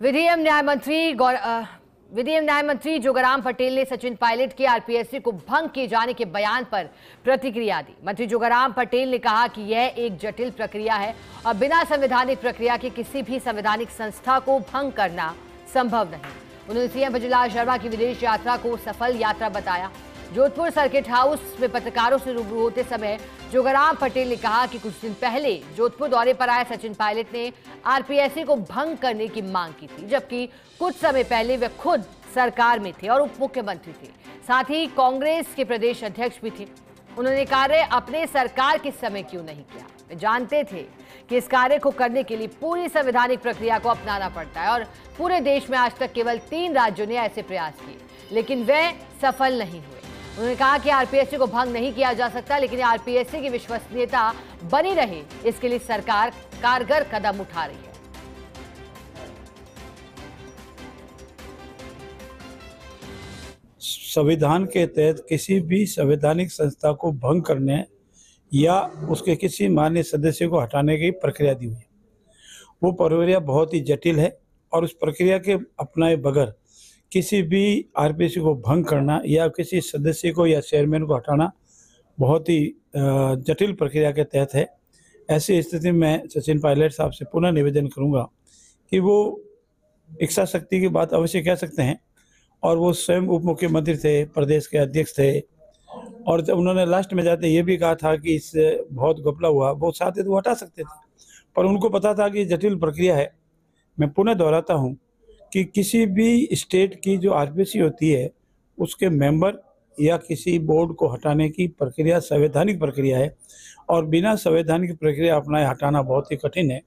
विधि एवं न्याय मंत्री गौर विधि एवं न्याय मंत्री जोगाराम पटेल ने सचिन पायलट के आरपीएससी को भंग किए जाने के बयान पर प्रतिक्रिया दी। मंत्री जोगाराम पटेल ने कहा कि यह एक जटिल प्रक्रिया है और बिना संवैधानिक प्रक्रिया के किसी भी संवैधानिक संस्था को भंग करना संभव नहीं। उन्होंने सीएम भजनलाल शर्मा की विदेश यात्रा को सफल यात्रा बताया। जोधपुर सर्किट हाउस में पत्रकारों से रूबरू होते समय जोगाराम पटेल ने कहा कि कुछ दिन पहले जोधपुर दौरे पर आए सचिन पायलट ने आरपीएससी को भंग करने की मांग की थी, जबकि कुछ समय पहले वे खुद सरकार में थे और उप मुख्यमंत्री थे। साथ ही कांग्रेस के प्रदेश अध्यक्ष भी थे। उन्होंने कार्य अपने सरकार के समय क्यों नहीं किया? वे जानते थे कि इस कार्य को करने के लिए पूरी संवैधानिक प्रक्रिया को अपनाना पड़ता है और पूरे देश में आज तक केवल तीन राज्यों ने ऐसे प्रयास किए, लेकिन वे सफल नहीं हुए। उन्होंने कहा कि आरपीएससी को भंग नहीं किया जा सकता, लेकिन आरपीएससी की विश्वसनीयता बनी रहे। इसके लिए सरकार कारगर कदम उठा रही है। संविधान के तहत किसी भी संवैधानिक संस्था को भंग करने या उसके किसी मान्य सदस्य को हटाने की प्रक्रिया दी हुई है। वो प्रक्रिया बहुत ही जटिल है और उस प्रक्रिया के अपनाए बगैर किसी भी आरपीसी को भंग करना या किसी सदस्य को या चेयरमैन को हटाना बहुत ही जटिल प्रक्रिया के तहत है। ऐसी स्थिति में सचिन पायलट साहब से पुनः निवेदन करूँगा कि वो इच्छा शक्ति की बात अवश्य कह सकते हैं और वो स्वयं उप मुख्यमंत्री थे, प्रदेश के अध्यक्ष थे और जब उन्होंने लास्ट में जाते ये भी कहा था कि इससे बहुत घपला हुआ, वो चाहते तो हटा सकते थे। पर उनको पता था कि जटिल प्रक्रिया है। मैं पुनः दोहराता हूँ कि किसी भी स्टेट की जो आरपीसी होती है, उसके मेंबर या किसी बोर्ड को हटाने की प्रक्रिया, संवैधानिक प्रक्रिया है और बिना संवैधानिक प्रक्रिया अपनाए हटाना बहुत ही कठिन है।